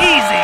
Easy.